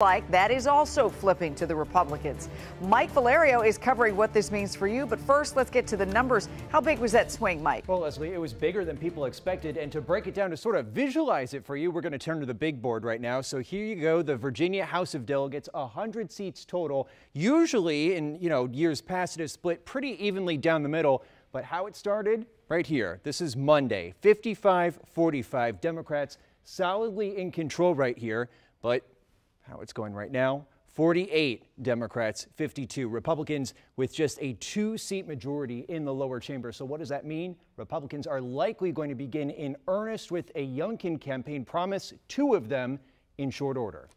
like that is also flipping to the Republicans. Mike Valerio is covering what this means for you, but first let's get to the numbers. How big was that swing, Mike? Well, Leslie, it was bigger than people expected, and to break it down to sort of visualize it for you, we're going to turn to the big board right now. So here you go, the Virginia House of Delegates, 100 seats total. Usually in, you know, years past it has split pretty evenly down the middle, but how it started right here. This is Monday, 55-45 Democrats solidly in control right here, but how it's going right now. 48 Democrats, 52 Republicans with just a two seat majority in the lower chamber. So what does that mean? Republicans are likely going to begin in earnest with a Youngkin campaign promise, two of them in short order.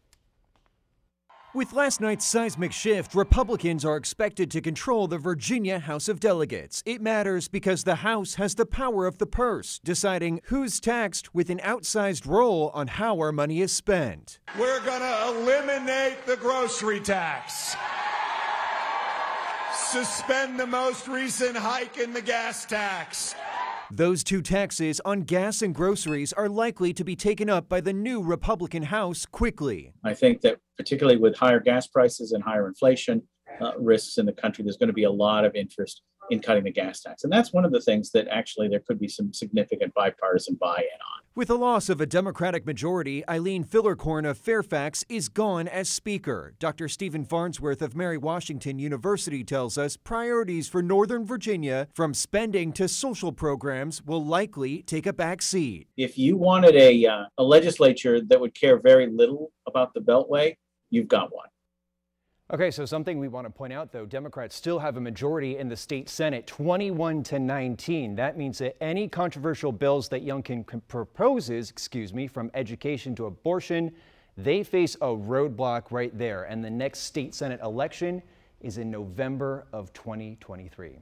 With last night's seismic shift, Republicans are expected to control the Virginia House of Delegates. It matters because the House has the power of the purse, deciding who's taxed with an outsized role on how our money is spent. We're going to eliminate the grocery tax. Suspend the most recent hike in the gas tax. Those two taxes on gas and groceries are likely to be taken up by the new Republican House quickly. I think that particularly with higher gas prices and higher inflation uh, risks in the country, there's going to be a lot of interest in cutting the gas tax. And that's one of the things that actually there could be some significant bipartisan buy in on. With the loss of a Democratic majority, Eileen Filler-Corn of Fairfax is gone as Speaker. Dr. Stephen Farnsworth of Mary Washington University tells us priorities for Northern Virginia, from spending to social programs, will likely take a back seat. If you wanted a, uh, a legislature that would care very little about the Beltway, you've got one. Okay, so something we want to point out, though, Democrats still have a majority in the state Senate, 21 to 19. That means that any controversial bills that Youngkin proposes, excuse me, from education to abortion, they face a roadblock right there. And the next state Senate election is in November of 2023.